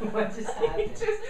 what just happened? just